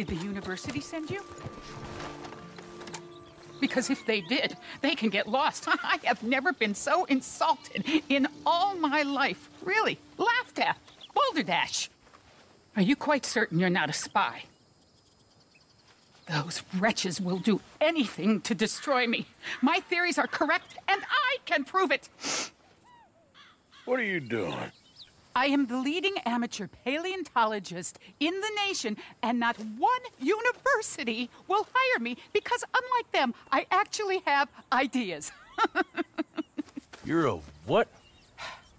Did the university send you? Because if they did, they can get lost. I have never been so insulted in all my life. Really, laughed at. Balderdash. Are you quite certain you're not a spy? Those wretches will do anything to destroy me. My theories are correct, and I can prove it. What are you doing? I am the leading amateur paleontologist in the nation, and not one university will hire me because, unlike them, I actually have ideas. You're a what?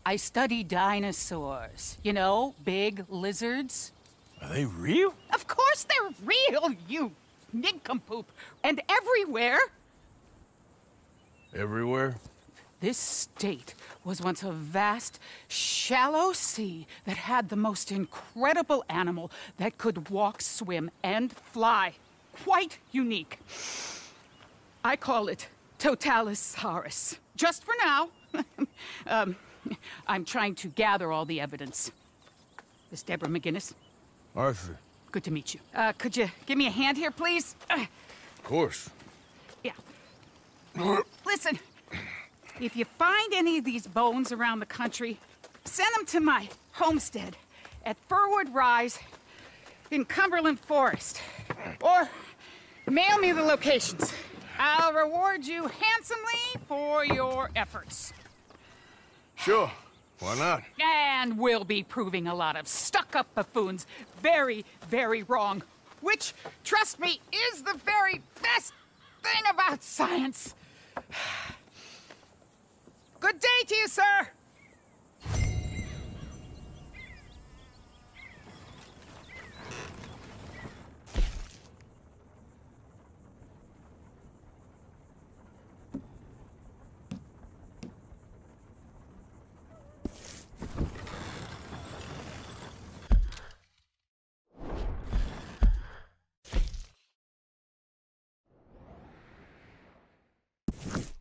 I study dinosaurs. You know, big lizards. Are they real? Of course they're real, you nincompoop. And everywhere. Everywhere? This state was once a vast, shallow sea that had the most incredible animal that could walk, swim, and fly. Quite unique. I call it Totalisaurus. Just for now. um, I'm trying to gather all the evidence. Miss Deborah MacGuiness, Arthur. good to meet you. Uh, could you give me a hand here, please? Of course. yeah. Listen, if you find any of these bones around the country, send them to my homestead at Furwood Rise in Cumberland Forest. Or mail me the locations. I'll reward you handsomely for your efforts. Sure. Why not? And we'll be proving a lot of stuck up buffoons very, very wrong. Which, trust me, is the very best thing about science. Good day to you, sir! you